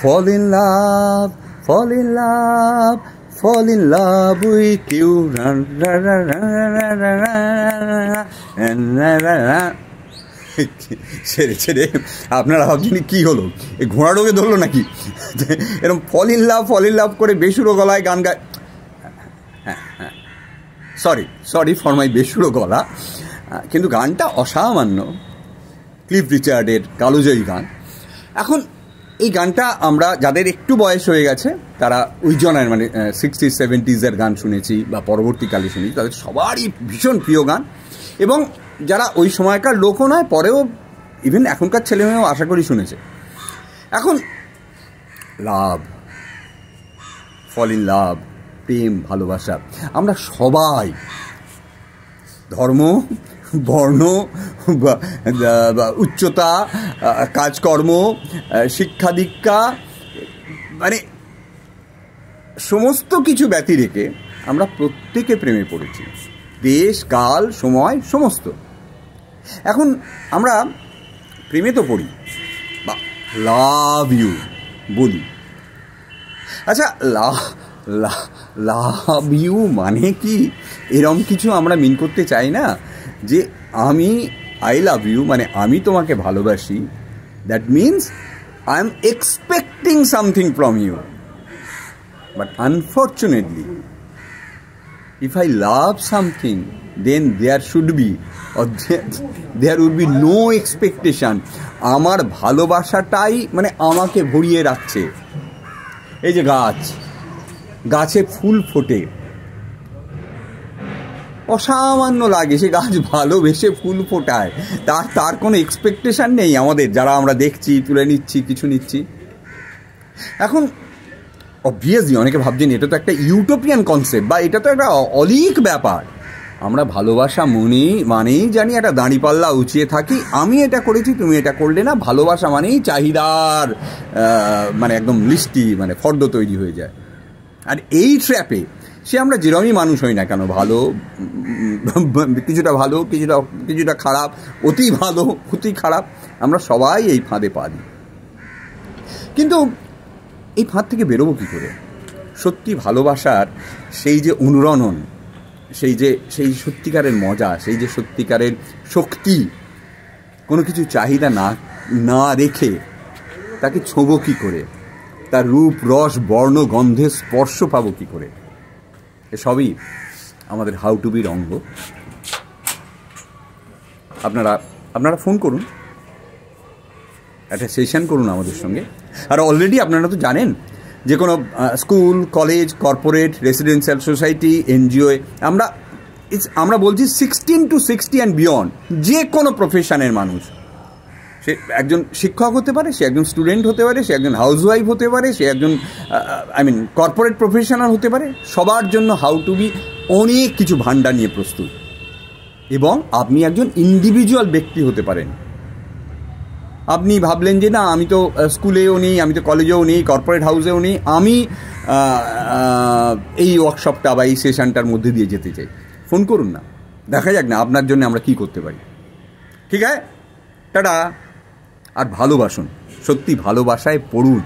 Fall in love fall in love fall in love with you ছেড়ে ছেড়ে আপনারা ভাবছেন কি হলো এই ঘোড়া রোগে ধরলো নাকি এরকম ফল ইন লাভ ফল ইন লাভ করে বেসুরো গলায় গান গায় সরি সরি ফর মাই বেসুরো গলা কিন্তু গানটা অসামান্য ক্লিফ রিচার্ডের কালোজয়ী গান এখন এই গানটা আমরা, যাদের একটু বয়স হয়ে গেছে, তারা ওই জনের মানে সিক্সটিজ সেভেন্টিজের গান শুনেছি বা পরবর্তীকালে শুনি তাদের সবারই ভীষণ প্রিয় গান। এবং যারা ওই সময়কার লোকও নয়, পরেও ইভেন এখনকার ছেলেমেয়েও আশা করি শুনেছে। এখন, লাভ ফল ইন লাভ প্রেম, ভালোবাসা, আমরা সবাই ধর্ম বর্ণ বা উচ্চতা কাজকর্ম শিক্ষা দীক্ষা মানে সমস্ত কিছু ব্যতি রেখে আমরা প্রত্যেকে প্রেমে পড়েছি। দেশ, কাল, সময়, সমস্ত। এখন আমরা প্রেমে তো পড়ি, বা লাভ ইউ বলি। আচ্ছা লা লাভ ইউ মানে কি? এরম কিছু আমরা মিন করতে চাই না। যে আমি আই লাভ ইউ মানে আমি তোমাকে ভালোবাসি that means I am expecting something from you but unfortunately if I love something, then there should be or there, there would be. আমার ভালোবাসাটাই মানে আমাকে ভরিয়ে রাখছে। এই যে গাছ। গাছে ফুল ফোটে। অসামান্য লাগে সে গাছ ভালোবেসে ফুল ফোটায়। তার তার কোনো এক্সপেকটেশান নেই আমাদের, যারা আমরা দেখছি, তুলে নিচ্ছি, কিছু নিচ্ছি। এখন অবভিয়াসলি অনেকে ভাবছেন এটা তো একটা ইউটোপিয়ান কনসেপ্ট বা এটা তো একটা অলিক ব্যাপার। আমরা ভালোবাসা মনেই মানেই জানি একটা দাঁড়িপাল্লা উঁচিয়ে থাকি। আমি এটা করেছি, তুমি এটা করলে না। ভালোবাসা মানেই চাহিদার মানে একদম লিস্টি মানে ফর্দ তৈরি হয়ে যায়। আর এই ট্র্যাপে সে আমরা যেরমই মানুষ হই না কেন, ভালো কিছুটা ভালো, কিছুটা কিছুটা খারাপ, অতি ভালো, অতি খারাপ, আমরা সবাই এই ফাঁদে পা দিই। কিন্তু এই ফাঁদ থেকে বেরোবো কী করে? সত্যি ভালোবাসার সেই যে অনুরণন, সেই যে, সেই সত্যিকারের মজা, সেই যে সত্যিকারের শক্তি, কোনো কিছু চাহিদা না না রেখে তাকে ছোঁবো কী করে? তার রূপ, রস, বর্ণ, গন্ধে স্পর্শ পাবো কী করে? এসবই আমাদের হাউ টু বির অঙ্গ আপনারা আপনারা ফোন করুন। একটা সেশন করুন আমাদের সঙ্গে। আর অলরেডি আপনারা তো জানেন যে কোনো school college corporate residential society NGO আমরা আমরা বলছি sixteen to sixty and beyond যে কোনো প্রফেশনের মানুষ। সে একজন শিক্ষক হতে পারে, সে একজন স্টুডেন্ট হতে পারে, সে একজন হাউসওয়াইফ হতে পারে, সে একজন আই মিন কর্পোরেট প্রফেশনাল হতে পারে, সবার জন্য হাউ টু বি অনেক কিছু ভাণ্ডার নিয়ে প্রস্তুত। এবং আপনি একজন ইন্ডিভিজুয়াল ব্যক্তি হতে পারেন। আপনি ভাবলেন যে না, আমি তো স্কুলেও নেই, আমি তো কলেজেও নেই কর্পোরেট হাউসেও নেই, আমি এই ওয়ার্কশপটা বা এই সেশনটার মধ্যে দিয়ে যেতে চাই। ফোন করুন না। দেখা যাক না, আপনার জন্য আমরা কি করতে পারি। ঠিক আছে? টাটা! আর ভালোবাসুন। সত্যি ভালোবাসায় পড়ুন।